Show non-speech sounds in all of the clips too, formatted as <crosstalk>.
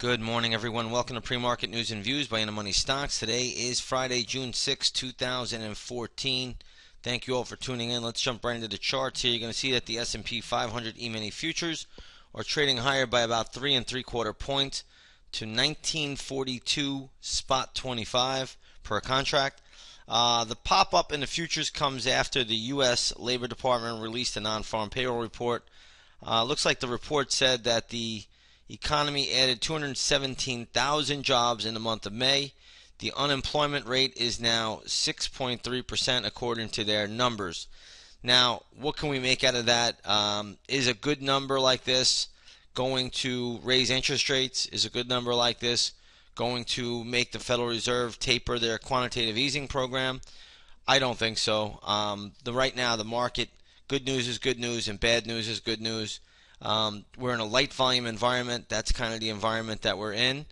Good morning, everyone. Welcome to Pre-Market News and Views by Money Stocks. Today is Friday, June 6, 2014. Thank you all for tuning in. Let's jump right into the charts here. You're going to see that the S&P 500 E-mini futures are trading higher by about three and three quarter points to 1942 spot 25 per contract. Uh, the pop up in the futures comes after the U.S. Labor Department released a non-farm payroll report. Uh, looks like the report said that the economy added 217,000 jobs in the month of May. The unemployment rate is now 6.3% according to their numbers. Now, what can we make out of that? Um, is a good number like this going to raise interest rates? Is a good number like this going to make the Federal Reserve taper their quantitative easing program? I don't think so. Um, the right now, the market, good news is good news, and bad news is good news. Um, we're in a light volume environment. That's kind of the environment that we're in.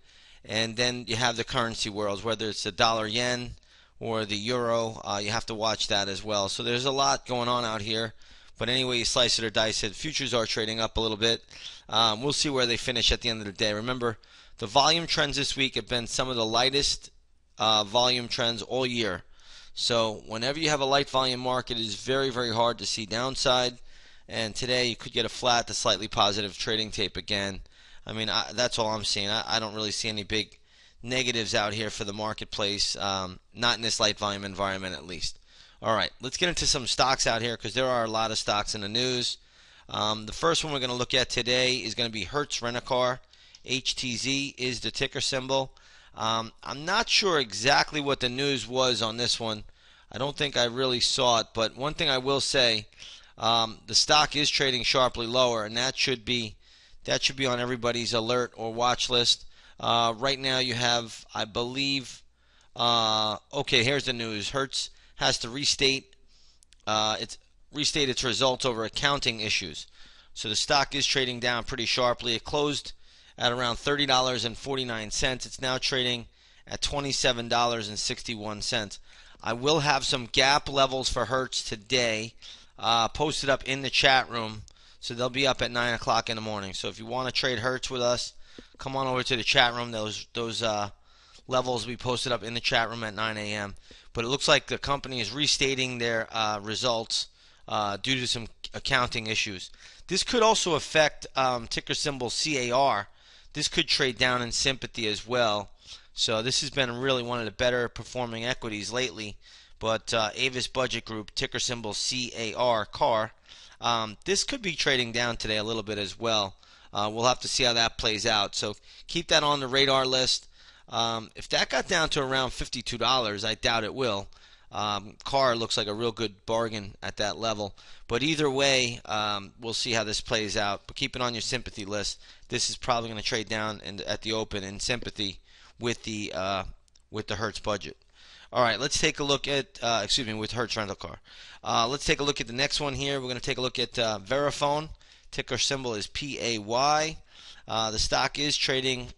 And then you have the currency worlds, whether it's the dollar yen or the euro. Uh, you have to watch that as well. So there's a lot going on out here. But anyway, you slice it or dice it. Futures are trading up a little bit. Um, we'll see where they finish at the end of the day. Remember, the volume trends this week have been some of the lightest uh, volume trends all year. So whenever you have a light volume market, it is very, very hard to see downside. And today you could get a flat to slightly positive trading tape again. I mean, I, that's all I'm seeing. I, I, don't really see any big negatives out here for the marketplace, um, not in this light volume environment at least. All right, let's get into some stocks out here because there are a lot of stocks in the news. Um, the first one we're going to look at today is going to be Hertz Rent-A-Car. HTZ is the ticker symbol. Um, I'm not sure exactly what the news was on this one. I don't think I really saw it, but one thing I will say um, the stock is trading sharply lower, and that should be that should be on everybody's alert or watch list. Uh, right now, you have, I believe, uh, okay. Here's the news: Hertz has to restate uh, its restate its results over accounting issues. So the stock is trading down pretty sharply. It closed at around thirty dollars and forty nine cents. It's now trading at twenty seven dollars and sixty one cents. I will have some gap levels for Hertz today uh, posted up in the chat room. So they'll be up at 9 o'clock in the morning. So if you want to trade Hertz with us, come on over to the chat room. Those those uh, levels will be posted up in the chat room at 9 a.m. But it looks like the company is restating their uh, results uh, due to some accounting issues. This could also affect um, ticker symbol CAR. This could trade down in sympathy as well. So this has been really one of the better performing equities lately. But uh, Avis Budget Group, ticker symbol CAR, CAR. Um, this could be trading down today a little bit as well. Uh, we'll have to see how that plays out. So keep that on the radar list. Um, if that got down to around $52, I doubt it will. Um, car looks like a real good bargain at that level. But either way, um, we'll see how this plays out. But keep it on your sympathy list. This is probably going to trade down in, at the open in sympathy with the uh, with the Hertz budget. All right, let's take a look at, uh, excuse me, with Hertz Rental Car. Uh, let's take a look at the next one here. We're going to take a look at uh, Verifone. Ticker symbol is PAY. Uh, the stock is trading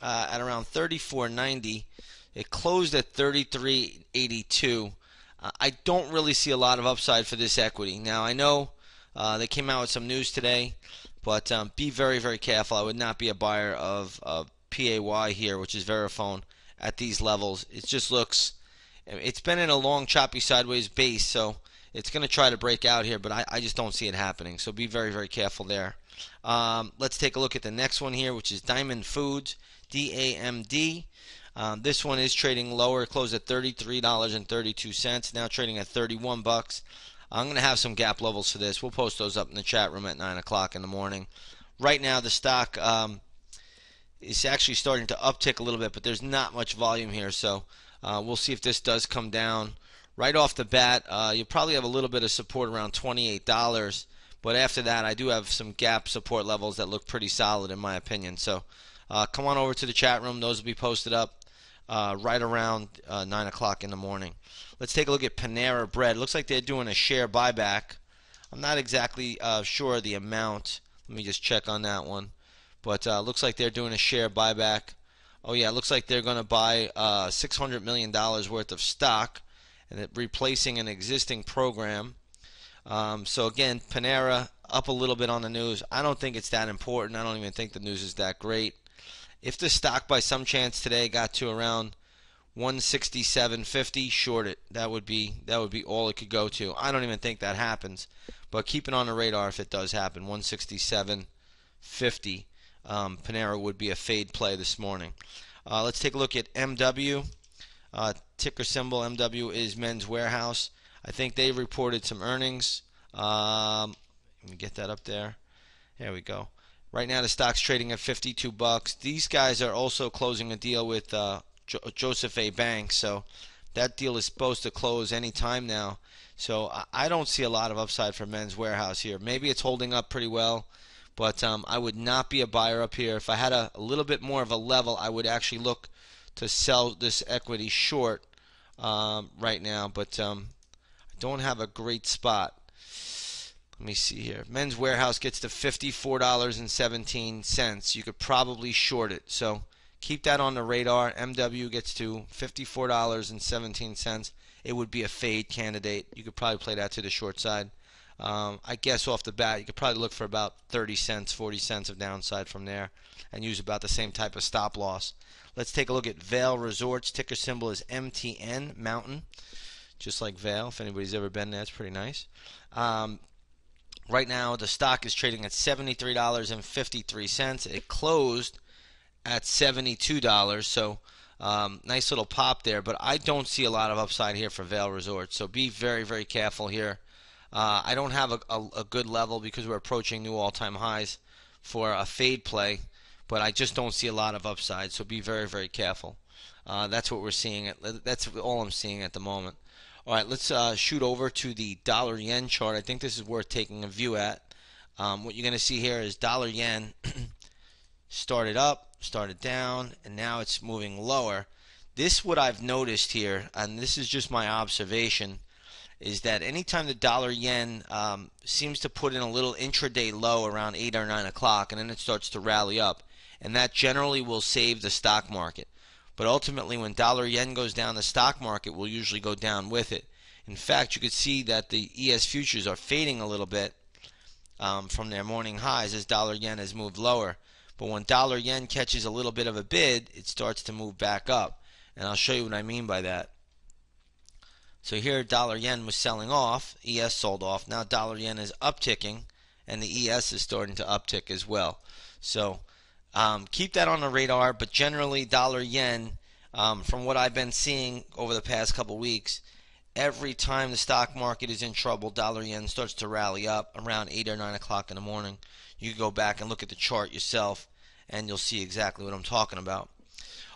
uh, at around 34.90. It closed at 33.82. Uh, I don't really see a lot of upside for this equity. Now, I know they came out with some news today, but um, be very, very careful. I would not be a buyer of, of PAY here, which is Verifone, at these levels. It just looks it's been in a long, choppy sideways base, so it's going to try to break out here, but I, I, just don't see it happening. So be very, very careful there. Um, let's take a look at the next one here, which is Diamond Foods, DAMD. Um, this one is trading lower, closed at $33.32, now trading at 31 bucks. I'm going to have some gap levels for this. We'll post those up in the chat room at 9 o'clock in the morning. Right now, the stock um, is actually starting to uptick a little bit, but there's not much volume here, so uh, we'll see if this does come down. Right off the bat, uh, you'll probably have a little bit of support around $28. But after that, I do have some gap support levels that look pretty solid in my opinion. So uh, come on over to the chat room. Those will be posted up uh, right around uh, 9 o'clock in the morning. Let's take a look at Panera Bread. Looks like they're doing a share buyback. I'm not exactly uh, sure the amount. Let me just check on that one. But uh, looks like they're doing a share buyback. Oh yeah, it looks like they're going to buy uh, 600 million dollars worth of stock, and replacing an existing program. Um, so again, Panera up a little bit on the news. I don't think it's that important. I don't even think the news is that great. If the stock by some chance today got to around 167.50, short it. That would be that would be all it could go to. I don't even think that happens, but keep it on the radar if it does happen. 167.50. Um, Panera would be a fade play this morning. Uh, let's take a look at MW. Uh, ticker symbol MW is Men's Wearhouse. I think they reported some earnings. Um, let me get that up there. There we go. Right now the stock's trading at 52 bucks. These guys are also closing a deal with uh, jo- Joseph A. Bank, so that deal is supposed to close any time now. So I don't see a lot of upside for Men's Wearhouse here. Maybe it's holding up pretty well, but um, I would not be a buyer up here. If I had a, a, little bit more of a level, I would actually look to sell this equity short um, right now. But um, I don't have a great spot. Let me see here. Men's Wearhouse gets to $54.17. You could probably short it. So keep that on the radar. MW gets to $54.17. It would be a fade candidate. You could probably play that to the short side. Um, I guess off the bat, you could probably look for about 30 cents, 40 cents of downside from there and use about the same type of stop loss. Let's take a look at Vail Resorts. Ticker symbol is MTN, Mountain. Just like Vail. If anybody's ever been there, it's pretty nice. Um, Right now, the stock is trading at $73.53. It closed at $72. So, um, nice little pop there. But I don't see a lot of upside here for Vail Resorts. So, be very, very careful here. Uh, I don't have a, a, a, good level because we're approaching new all time highs for a fade play. But I just don't see a lot of upside. So, be very, very careful. Uh, that's what we're seeing. That's all I'm seeing at the moment. All right, let's uh, shoot over to the dollar yen chart. I think this is worth taking a view at. Um, what you're going to see here is dollar yen <clears throat> started up, started down, and now it's moving lower. This, what I've noticed here, and this is just my observation, is that anytime the dollar yen um, seems to put in a little intraday low around 8 or 9 o'clock, and then it starts to rally up, and that generally will save the stock market. But ultimately, when dollar yen goes down, the stock market will usually go down with it. In fact, you could see that the ES futures are fading a little bit um, from their morning highs as dollar yen has moved lower. But when dollar yen catches a little bit of a bid, it starts to move back up. And I'll show you what I mean by that. So here, dollar yen was selling off, ES sold off. Now dollar yen is upticking, and the ES is starting to uptick as well. So um, keep that on the radar, but generally, dollar yen, um, from what I've been seeing over the past couple weeks, every time the stock market is in trouble, dollar yen starts to rally up around 8 or 9 o'clock in the morning. You go back and look at the chart yourself, and you'll see exactly what I'm talking about.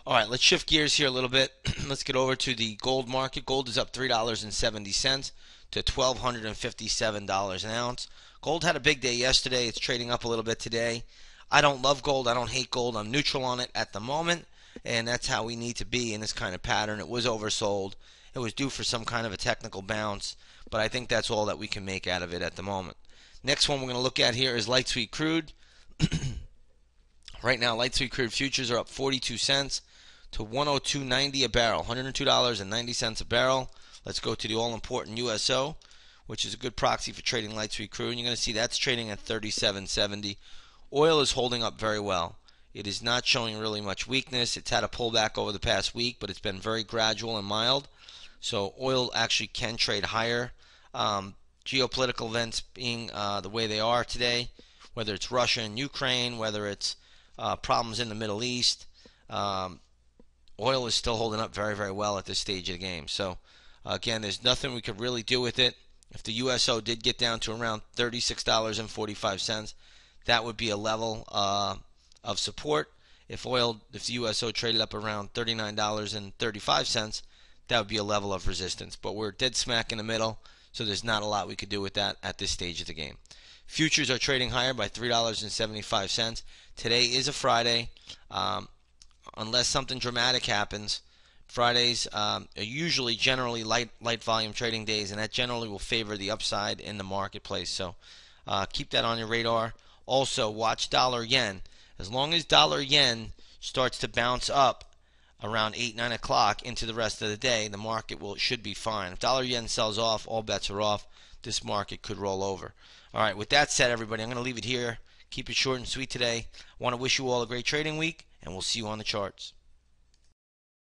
All right, let's shift gears here a little bit. <clears throat> let's get over to the gold market. Gold is up $3.70 to 1,257 an ounce. Gold had a big day yesterday. It's trading up a little bit today. I don't love gold. I don't hate gold. I'm neutral on it at the moment, and that's how we need to be in this kind of pattern. It was oversold. It was due for some kind of a technical bounce, but I think that's all that we can make out of it at the moment. Next one we're going to look at here is light sweet crude. <clears throat> right now, light sweet crude futures are up 42 cents to 102.90 a barrel, $102.90 a barrel. Let's go to the all important USO, which is a good proxy for trading light sweet crude. And you're going to see that's trading at 37.70 Oil is holding up very well. It is not showing really much weakness. It's had a pullback over the past week, but it's been very gradual and mild. So oil actually can trade higher. Um, geopolitical events being uh, the way they are today, whether it's Russia and Ukraine, whether it's uh, problems in the Middle East, um, oil is still holding up very, very well at this stage of the game. So again, there's nothing we could really do with it. If the USO did get down to around $36.45, that would be a level uh, of support. If oil, if the USO traded up around $39.35, that would be a level of resistance. But we're dead smack in the middle, so there's not a lot we could do with that at this stage of the game. Futures are trading higher by $3.75. Today is a Friday. Um, unless something dramatic happens, Fridays um, are usually generally light light volume trading days, and that generally will favor the upside in the marketplace. So uh, keep that on your radar. Also, watch dollar yen. As long as dollar yen starts to bounce up around 8 9 o'clock into the rest of the day, the market will should be fine. If dollar yen sells off, all bets are off. This market could roll over. All right, with that said, everybody, I'm going to leave it here. Keep it short and sweet today. I want to wish you all a great trading week, and we'll see you on the charts.